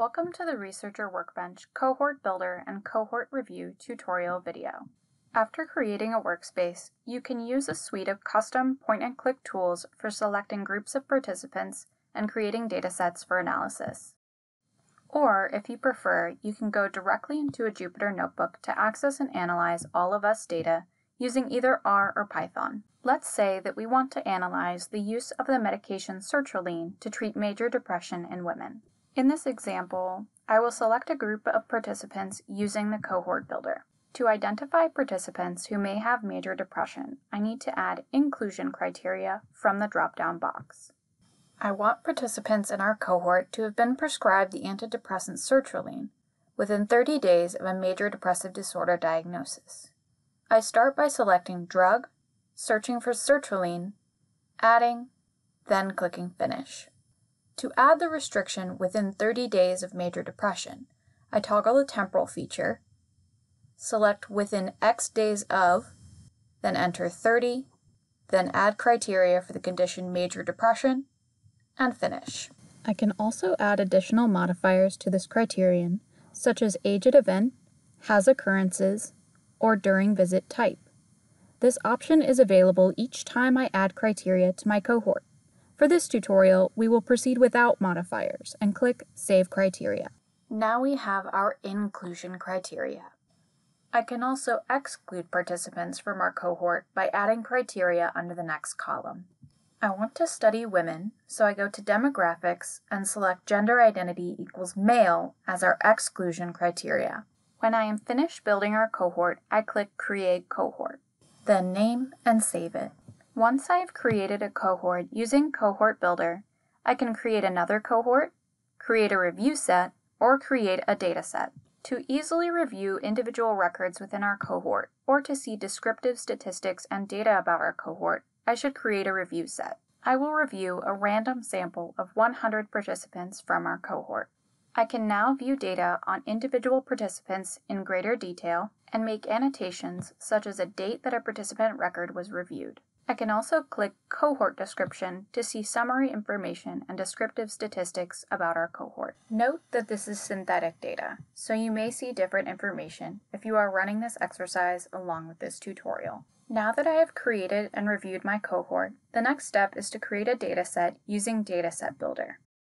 Welcome to the Researcher Workbench Cohort Builder and Cohort Review tutorial video. After creating a workspace, you can use a suite of custom point-and-click tools for selecting groups of participants and creating datasets for analysis. Or, if you prefer, you can go directly into a Jupyter Notebook to access and analyze all of us data using either R or Python. Let's say that we want to analyze the use of the medication sertraline to treat major depression in women. In this example, I will select a group of participants using the cohort builder. To identify participants who may have major depression, I need to add inclusion criteria from the drop-down box. I want participants in our cohort to have been prescribed the antidepressant sertraline within 30 days of a major depressive disorder diagnosis. I start by selecting Drug, searching for sertraline, adding, then clicking Finish. To add the restriction within 30 days of major depression, I toggle the temporal feature, select within X days of, then enter 30, then add criteria for the condition major depression, and finish. I can also add additional modifiers to this criterion, such as age at event, has occurrences, or during visit type. This option is available each time I add criteria to my cohort. For this tutorial, we will proceed without modifiers and click Save Criteria. Now we have our inclusion criteria. I can also exclude participants from our cohort by adding criteria under the next column. I want to study women, so I go to Demographics and select Gender Identity equals Male as our exclusion criteria. When I am finished building our cohort, I click Create Cohort then name and save it. Once I have created a cohort using Cohort Builder, I can create another cohort, create a review set, or create a dataset. To easily review individual records within our cohort, or to see descriptive statistics and data about our cohort, I should create a review set. I will review a random sample of 100 participants from our cohort. I can now view data on individual participants in greater detail and make annotations such as a date that a participant record was reviewed. I can also click Cohort Description to see summary information and descriptive statistics about our cohort. Note that this is synthetic data, so you may see different information if you are running this exercise along with this tutorial. Now that I have created and reviewed my cohort, the next step is to create a dataset using Dataset Builder.